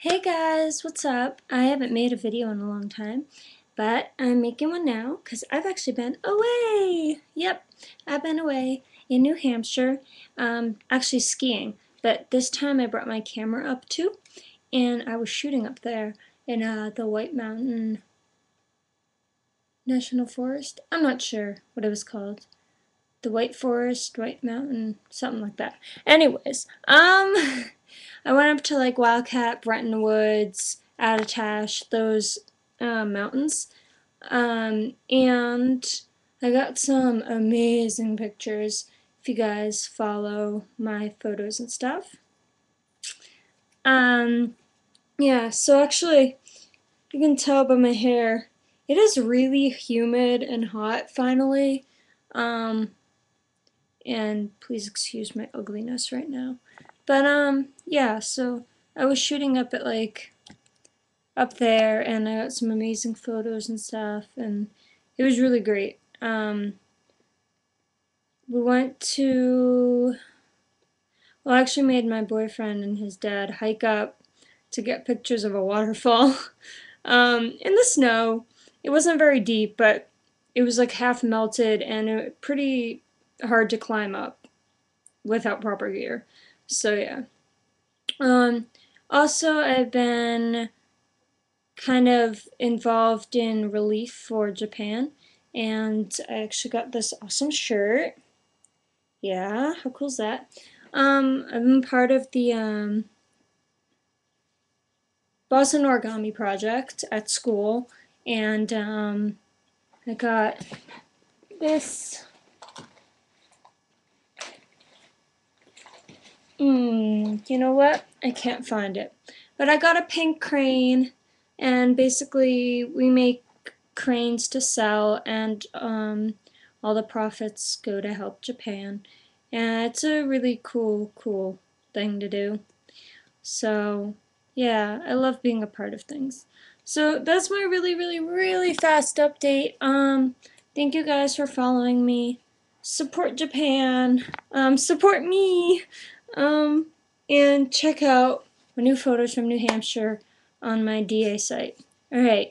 Hey guys, what's up? I haven't made a video in a long time, but I'm making one now because I've actually been away. Yep, I've been away in New Hampshire, um, actually skiing, but this time I brought my camera up too, and I was shooting up there in uh, the White Mountain National Forest. I'm not sure what it was called. The White Forest, White Mountain, something like that. Anyways, um... I went up to like Wildcat, Bretton Woods, Attitash, those uh, mountains, um, and I got some amazing pictures if you guys follow my photos and stuff. Um, yeah, so actually, you can tell by my hair, it is really humid and hot finally. Um, and please excuse my ugliness right now. But, um, yeah, so I was shooting up at, like, up there, and I got some amazing photos and stuff, and it was really great. Um, we went to, well, I actually made my boyfriend and his dad hike up to get pictures of a waterfall um, in the snow. It wasn't very deep, but it was like half melted and pretty hard to climb up without proper gear. So yeah. Um, also, I've been kind of involved in relief for Japan, and I actually got this awesome shirt. Yeah, how cool is that? Um, I've been part of the um, Boston Origami Project at school, and um, I got this Hmm, you know what? I can't find it. But I got a pink crane, and basically we make cranes to sell, and um, all the profits go to help Japan. And it's a really cool, cool thing to do. So, yeah, I love being a part of things. So that's my really, really, really fast update. Um, thank you guys for following me. Support Japan. Um, support me. Um, and check out my new photos from New Hampshire on my DA site. Alright,